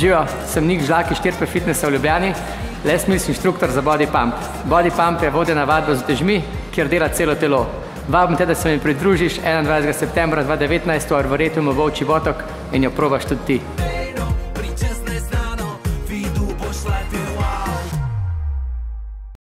Živijo, sem Nik Žlaki, štirpe fitnessa v Ljubljani, les mills inštruktor za body pump. Body pump je vodena vadba z težmi, kjer dela celo telo. Vabim te, da se mi pridružiš 21. septembra 2019 v Arboretumu Volči Botok in jo probaš tudi ti.